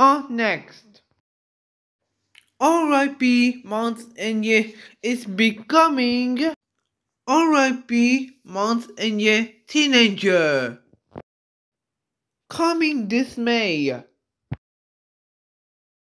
are next. R.I.P. year. is becoming R.I.P. year. teenager. Coming this May,